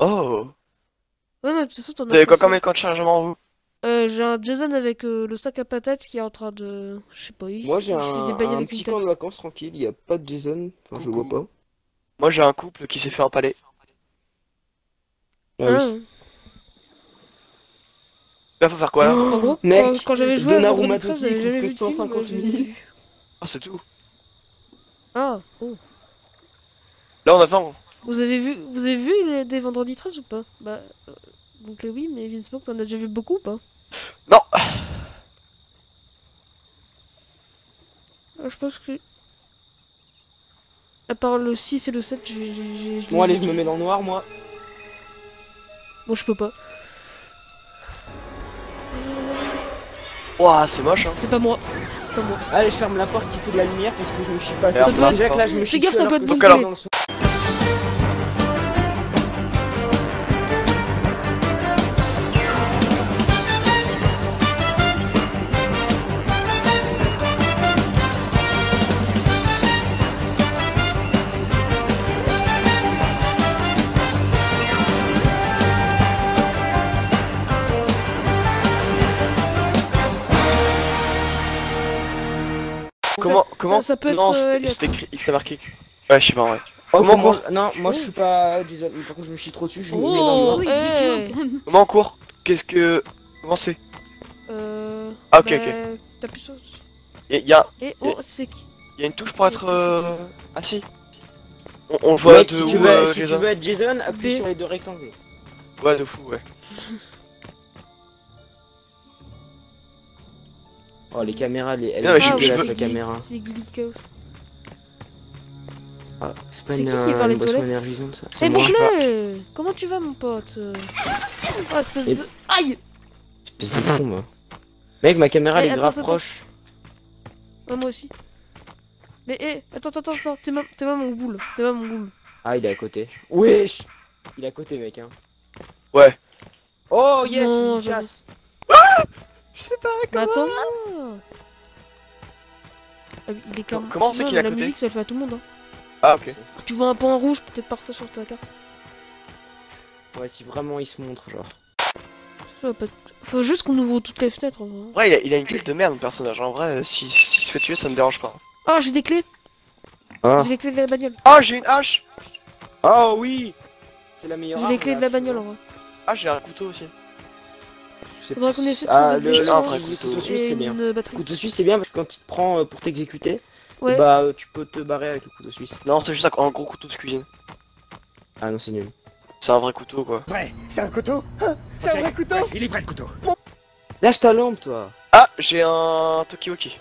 Oh Ouais, mais de toute façon, t'en Vous avez as quoi pas comme écran de chargement, vous? Euh, j'ai un Jason avec euh, le sac à patates qui est en train de. Je sais pas, il Moi j'ai il un, fait des bails un avec petit une camp de tête. vacances tranquille, il y a pas de Jason, enfin je vois pas. Moi, j'ai un couple qui s'est fait empaler. Ah Ah, oui. Là, faut faire quoi, là? En gros, Mec, quand, quand j'avais joué à Donnarumma Vendredi 13, Totti j'avais coûte jamais que vu de film. 150 euh, je les ai 000. vus. Ah, c'est tout. Ah, oh. Là, on attend. Vous avez vu, vous avez vu les, des Vendredi 13 ou pas? Bah, euh, donc les oui, mais Vince Smoke, t'en as déjà vu beaucoup ou pas? Non Ah, Je pense que. À part le 6 et le 7, j'ai. Bon allez, je me mets dans le noir moi. Bon, je peux pas. Ouah, c'est moche, hein. C'est pas moi. C'est pas moi. Allez, je ferme la porte qui fait de la lumière parce que je me chie pas. Ça peut être- que là je me Fais gaffe, ça peut être bouclé. Comment, Ça- peut être. Non, euh, t'a marqué. Ouais, je sais pas, ouais. Oh, Comment comment moi je- Non, moi je suis pas Jason, par contre je me chie trop dessus, je me mets dans le Oh, eh Comment on court? Qu'est-ce que... Comment c'est? Euh. Ah, ok, bah, ok. T'appuies sur. Il y, a, Et oh, c'est qui? y a une touche pour être... Euh... Ah si. On, on le voit de si où, tu veux, euh, si tu Jason veux être Jason, appuie B. sur les deux rectangles. Ouais, de fou, ouais. Oh les caméras, les... elle Non, mais je- Ah, la caméra. C'est. Ah, c'est pas une, qui qui une boisson toilettes énergisante ça. Eh, C'est moi. bouclé Comment tu vas, mon pote euh Oh, espèce Et- de. Aïe Espèce de con moi. Mec, ma caméra Eh, elle est grave attends, proche. Ouais, moi aussi. Mais, eh, attends, attends, attends, t'es ma... t'es ma mon boule. T'es ma mon boule. Ah, il est à côté. Wesh Il est à côté, mec. Hein. Ouais. Oh yes, chasse. Je sais pas comment... attends ah, il est comme... Comment c'est Ouais, qu'il est à La côté musique, ça le fait à tout le monde. Hein. Ah, ok. Tu vois un point rouge, peut-être parfois sur ta carte. Ouais, si vraiment il se montre, genre. Faut juste qu'on ouvre toutes les fenêtres. en vrai. Vrai, il a, il a une gueule de merde, mon personnage. En vrai, si, si se fait tuer, ça me dérange pas. Ah, j'ai des clés Ah. J'ai les clés de la bagnole. Ah, j'ai une hache Oh oui C'est la meilleure J'ai arme, clés de la bagnole ouais. en vrai. Ah, j'ai un couteau aussi. C'est- Faudra qu'on essaie de Ah, trouver le, des vrai couteau couteau suisse, c'est bien. couteau suisse, c'est bien parce que quand il te prend euh, pour t'exécuter, Ouais. bah euh, tu peux te barrer avec le couteau suisse. Non, c'est juste un, un gros couteau de cuisine. Ah non, c'est nul. C'est un vrai couteau, quoi. Prêt C'est un couteau C'est un vrai couteau? Il est prêt le couteau. Lâche ta lampe, toi Ah, j'ai un Tokiwoki.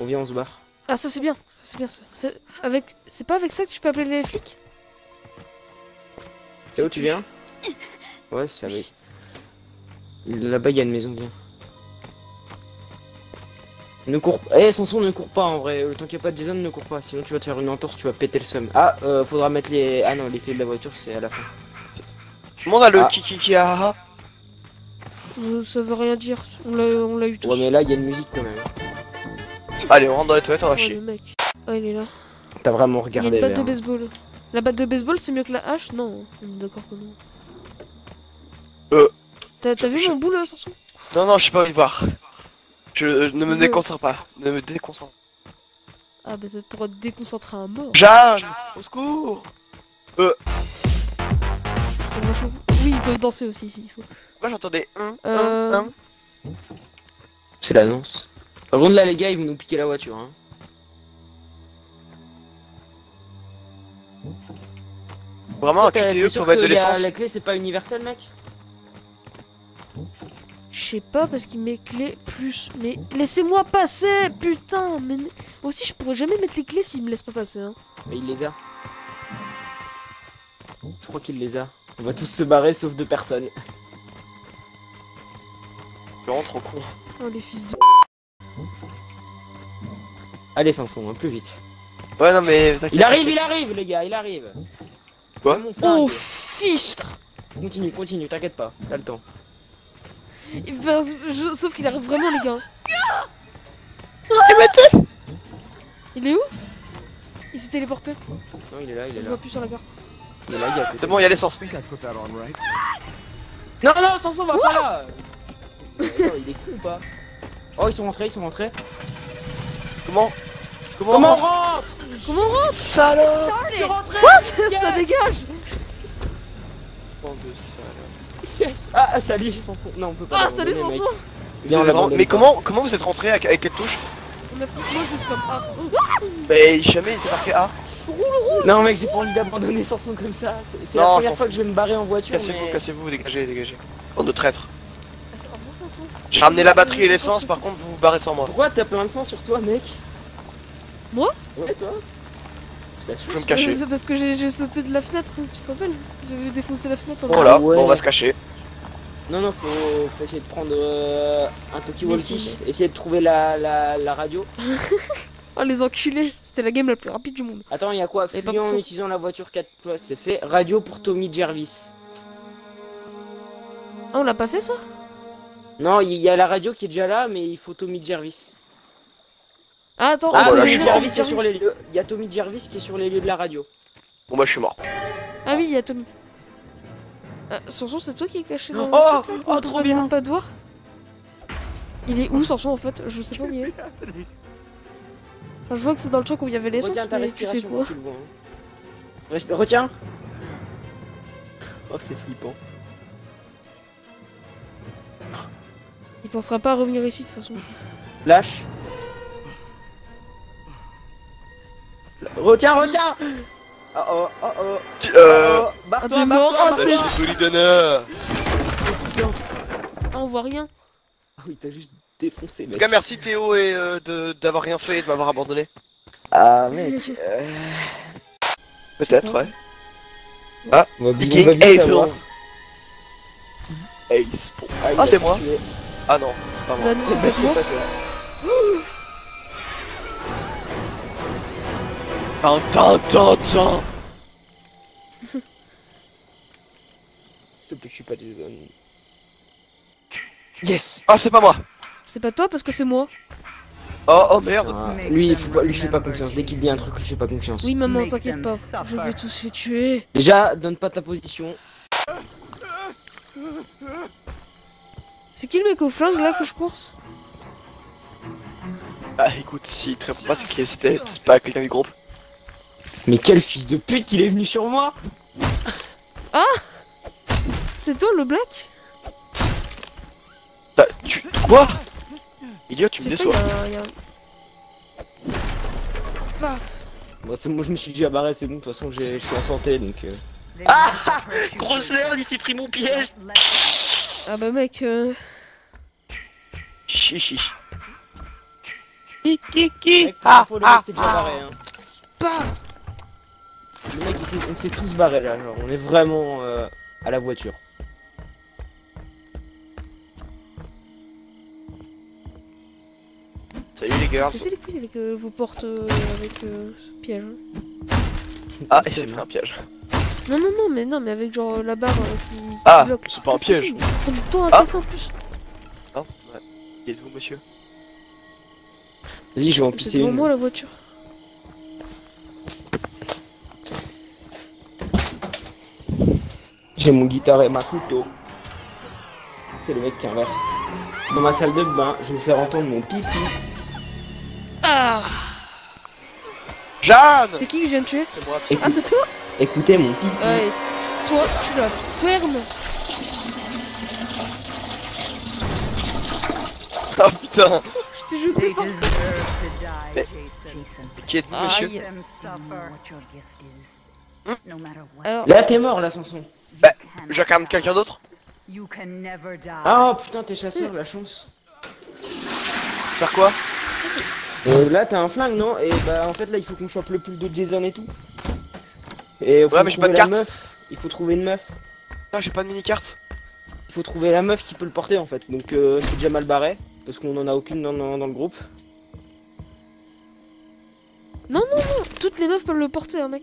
On vient, on se barre. Ah, ça c'est bien. Ça c'est bien. ça. C'est avec... c'est pas avec ça que tu peux appeler les flics? C'est où tu viens? Ouais, c'est avec. Là-bas, il y a une maison, viens. Ne cours pas. Eh, Sanson, ne cours pas en vrai. Le temps qu'il n'y a pas de Jason, ne cours pas. Sinon, tu vas te faire une entorse, tu vas péter le seum. Ah, euh, faudra mettre les. Ah non, les clés de la voiture, c'est à la fin. Tout le monde a le Ah. Kiki ah ah. Euh, Ça veut rien dire. On l'a on l'a eu tous. Ouais, mais là, il y a une musique quand même. Allez, on rentre dans les toilettes, on va le chier. mec. Oh, il est là. T'as vraiment Il y a regardé. une batte de baseball. La batte de baseball, c'est mieux que la hache? Non, on est d'accord que non. Euh. T'as vu Je- mon boule, là, Sanson? Non, non, j'ai pas envie de voir. Je euh, ne me Ouais. déconcentre pas. Ne me déconcentre. Ah, bah ça pourra te déconcentrer à mort. Jeanne Au secours vachement- Oui, ils peuvent danser aussi, s'il faut. Pourquoi j'entendais un, Euh. un, un C'est l'annonce. Par contre, là, les gars, ils vont nous piquer la voiture. Hein. Vraiment un QTE sûr pour mettre de l'essence La clé, c'est pas universel, mec Je sais pas, parce qu'il met clés plus. Mais laissez-moi passer, putain mais... Aussi, je pourrais jamais mettre les clés s'il me laisse pas passer, hein. Mais il les a. Je crois qu'il les a. On va tous se barrer sauf deux personnes. Je vraiment trop con. Oh, les fils de... Allez, Sanson, hein, plus vite. Ouais, non, mais t'inquiète. Il arrive, il arrive, les gars, il arrive. Quoi? Oh, fichtre Continue, continue, t'inquiète pas, t'as le temps. Et ben, je- Sauf qu'il arrive vraiment, les gars. Il est où? Il s'est téléporté. Non, il est là, il est Je là. vois plus sur la carte. Là, il y a C'est bon, il y a l'essence. Non, non, Sanson, va pas là. Il est con ou pas? Oh, ils sont rentrés, ils sont rentrés. Comment? Comment, Comment on rentre? Comment on rentre? Salope Je suis rentré ça, ça dégage. Bande de salopes. Yes Ah, ah, salut Sanson Non, on peut pas Ah, salut. Sanson Viens, on Mais comment, comment vous êtes rentré avec, avec quelle touche On a fait... Moi j'ai spam Ah Mais jamais il était marqué A. Non, mec, j'ai pas envie d'abandonner Sanson comme ça. C'est- la première fois que je vais me barrer en voiture. Cassez-vous, mais- cassez-vous, dégagez, dégagez. Bande de Sanson. J'ai ramené la batterie et l'essence, par contre vous vous barrez sans moi. Pourquoi t'as plein de sang sur toi, mec Moi? Ouais, toi Je me cacher. C'est parce que j'ai sauté de la fenêtre, tu te rappelles J'ai vu défoncer la fenêtre en Oh là, Ah ouais. bon, on va se cacher. Non, non, faut, faut essayer de prendre euh, un Toki Walkie, si. essayer de trouver la, la, la radio. Oh les enculés C'était la game la plus rapide du monde. Attends, il y a quoi Et pas Fuyant en utilisant la voiture 4 places, c'est fait. Radio pour Tommy Jervis. Ah on l'a pas fait ça? Non, il y a la radio qui est déjà là, mais il faut Tommy Jervis. Ah attends, Ah, on voilà, Tommy est sur les Jarvis. lieux. Il y a Tommy Jervis qui est sur les lieux de la radio. Bon bah je suis mort. Ah oui, il y a Tommy. Euh, Sanson, c'est toi qui est caché dans Oh, le truc, là, oh, trop bien. pas te voir Il est où Sanson en fait Je sais pas où il est. Enfin, je vois que c'est dans le truc où il y avait l'essence, Retiens ta mais tu fais respiration tu le vois. hein. Retiens Oh, c'est flippant. Il pensera pas à revenir ici de toute façon. Lâche. Retiens, retiens Oh oh, oh oh. Euh. Oh, barre-toi, Ah, barre-toi, oh. Ah, on voit rien. Ah oui, t'as juste défoncé, En mec. tout cas, merci Théo et euh, de- d'avoir rien fait et de m'avoir abandonné. Ah, mec. euh, Peut-être, ouais. On va, The vite- on King va vite April. savoir. Ace. Ah, Ah, c'est moi. Ah non, c'est pas moi. Bah, non, c'est pas toi. Tintin, tintin. S'il te plaît, je suis pas Jason. Yes Ah, c'est pas moi. C'est pas toi parce que c'est moi. Oh, oh merde. Ah, Lui, il faut pas, lui, je fais pas confiance. Dès qu'il dit un truc, je fais pas confiance. Oui, maman, t'inquiète pas. Je vais tous les tuer. Déjà, donne pas ta position. C'est qui le mec au flingue là que je course? Ah, écoute, s'il te répond pas, c'est qu'il c'était c'est pas quelqu'un du groupe. Mais quel fils de pute, il est venu sur moi C'est toi le black? Bah, tu. Quoi? Idiot, tu me déçois. y a un- y a un- Paf Bon, c'est moi, je me suis déjà barré, c'est bon, de toute façon, j'ai- je suis en santé, donc... euh. Ah Grosse merde, il s'est pris mon piège Ah bah mec, euh... Chichi. Le mec s'est déjà barré, hein. Paf Le mec, il on s'est tous barrés, là, genre, on est vraiment euh, à la voiture. Salut les girls. Je sais les couilles avec euh, vos portes euh, avec euh, ce piège. hein. Ah, il s'est pris un piège. Non, non, non, mais non, mais avec genre la barre euh, qui, qui Ah, bloque. c'est pas un piège. Ça prend du temps à Ah. casser en plus. Non Ouais. Qui êtes-vous, monsieur? Vas-y, je vais en C'est pisser devant une. moi la voiture. J'ai mon guitare et ma couteau. C'est le mec qui inverse. Dans ma salle de bain, je vais faire entendre mon pipi. Ah Jeanne C'est qui que je viens de tuer C'est moi. Écoute- Ah, c'est toi Écoutez mon pipi. Ouais. Toi, tu la fermes. Oh putain Je t'ai jeté par Mais- Jason. Qui êtes-vous, monsieur Aïe. Alors, Là, t'es mort, là, Sanson. Bah, J'incarne quelqu'un d'autre. Ah, putain, t'es chasseur, la chance. Faire quoi? Euh, là, t'as un flingue, non? Et bah, en fait, là, il faut qu'on chope le plus de Jason et tout. Et faut Ouais, mais j'ai pas trouver de la carte. meuf. Il faut trouver une meuf. Ah, j'ai pas de mini-carte. Il faut trouver la meuf qui peut le porter, en fait. Donc, euh, c'est déjà mal barré. Parce qu'on en a aucune dans, dans- dans le groupe. toutes les meufs peuvent le porter, hein, mec.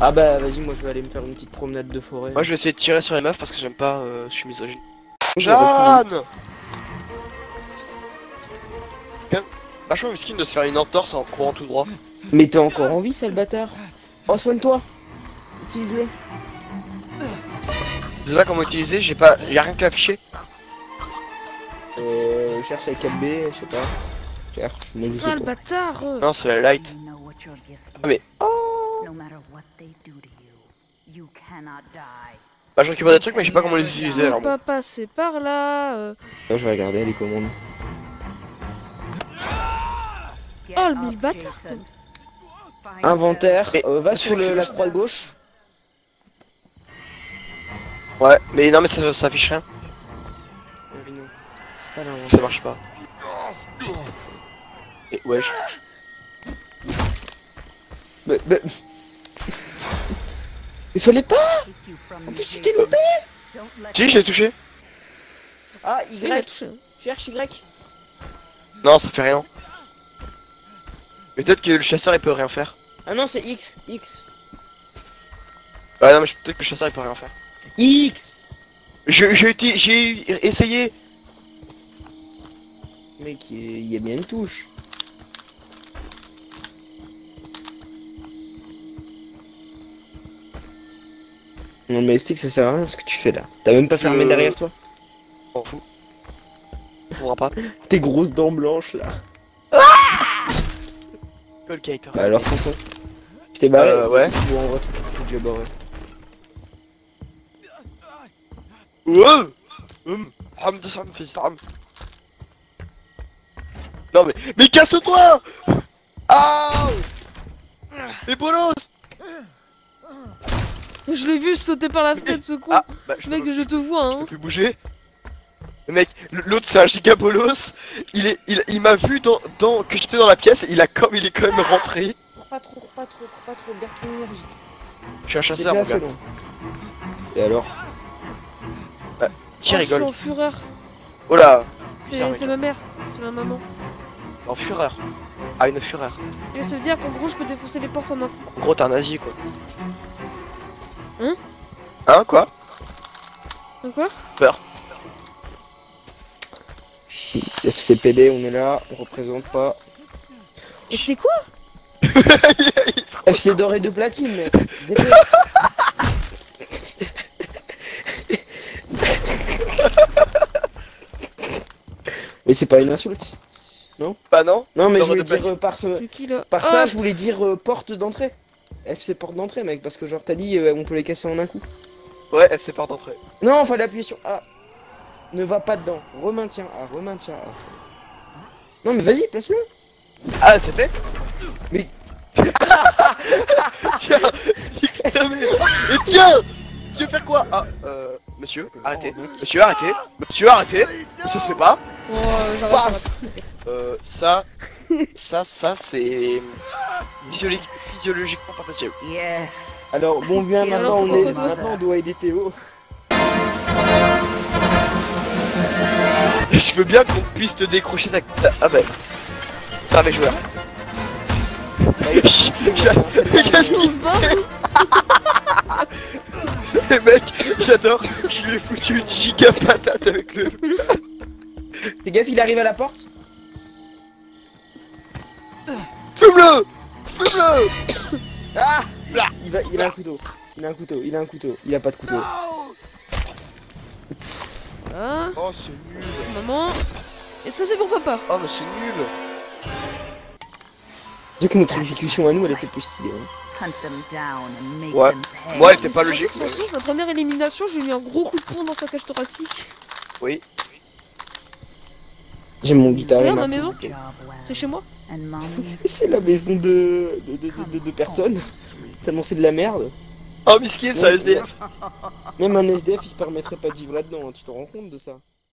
Ah bah, vas-y, moi, je vais aller me faire une petite promenade de forêt. Moi, je vais essayer de tirer sur les meufs parce que j'aime pas, euh, je suis misogyne. Jeanne Vachement miskin de se faire une entorse en courant tout droit. Mais t'es encore en vie, sale bâtard. Oh, soigne-toi. Utilise-le. sais pas comment utiliser, j'ai pas. Y'a rien qui est affiché. Euh, cherche avec LB, je sais pas. Cherche, moi je Ah, sais le pas. bâtard. Non, c'est la light. Ah, mais- is. Bah, je récupère des trucs, mais je sais pas comment les utiliser Je alors. peux pas passer par là. euh. Là, je vais regarder les commandes. Oh, le mille bâtard, Inventaire, Mais- euh, va sur le- la croix de gauche. Ouais, mais non, mais ça, ça affiche rien. Pas. Ça marche pas. Et wesh. Mais, mais... Il fallait pas En plus, tu t'es loupé Si, j'ai touché. Ah, Y touché. hein. Cherche Y Non, ça fait rien. Mais peut-être que le chasseur il peut rien faire. Ah non, c'est X X Ouais, non, mais je- peut-être que le chasseur il peut rien faire. X Je- j'ai essayé. Mec, il y a bien une touche. Non mais stick ça sert à rien ce que tu fais là. T'as même pas fermé Euh. derrière toi M'en fous. On pourra pas. Tes grosses dents blanches là. Colcator. Bah alors Sanson. Tu t'es barré Euh, ouais. Bon en vrai tu t'es déjà barré. Non mais. Mais casse-toi Ah Mais bolos Je l'ai vu sauter par la fenêtre ce con. Ah Bah je Mec, je te vois je hein. peux plus bouger. Le mec, l'autre c'est un giga bolos. Il est, il, il m'a vu dans, dans que j'étais dans la pièce. Il a comme, il est quand même rentré. Cours pas trop, cours pas trop, cours pas trop, garde ton énergie. Je suis un chasseur, mon gars. Et alors? Qui Oh, je suis rigole en fureur. Oh là c'est ma mère. C'est ma maman. En fureur. Ah, une fureur. Et ça veut dire qu'en gros, je peux défoncer les portes en un coup. En gros, t'es un nazi quoi. Hein Hein, quoi D'accord FCPD, on est là, on représente pas. Et c'est quoi FC doré de platine, mec. Mais c'est pas une insulte. Bah non Non, mais je voulais de dire euh, par, ce... Par ça, je voulais dire euh, porte d'entrée. FC porte d'entrée, mec, parce que genre t'as dit euh, on peut les casser en un coup. Ouais, FC part d'entrée. Non, fallait appuyer sur A. Ne va pas dedans. Remaintiens A, remaintiens A. Non, mais vas-y, place-le. Ah, c'est fait Mais- Tiens nique ta mère. Et tiens Tu veux faire quoi? Ah, euh... Monsieur, arrêtez. Monsieur, arrêtez. Monsieur, arrêtez. Ça se fait pas. Oh, euh, j'arrête. Euh, ça... Ça, ça, c'est... physiologi- Physiologiquement pas possible. Alors, bon, bien, maintenant, on, est... maintenant on doit aider Théo. Je veux bien qu'on puisse te décrocher ta... Ah bah... Ça avec joueur. Qu'est-ce se bat fait mec J'adore Je lui ai foutu une giga patate avec le... Fais gaffe, il arrive à la porte? Fume-le Fume-le Ah il, va... il a un couteau. Il a un couteau, il a un couteau. Il a pas de couteau. Voilà. Oh, c'est nul Maman. Et ça, c'est pour papa. Oh, mais c'est nul Dès que notre exécution à nous, elle était plus stylée. hein. Hunt them down and make Ouais. Moi, elle était pas logique. sa première élimination, je lui ai mis un gros coup de poing dans sa cage thoracique. Oui. J'ai mon guitare. Et ma ma- maison. C'est chez moi. C'est la maison de... De, de, de, de- de personnes. Tellement c'est de la merde. Oh, miskin, c'est un SDF Même un SDF, il se permettrait pas de vivre là-dedans. hein. Tu t'en rends compte de ça?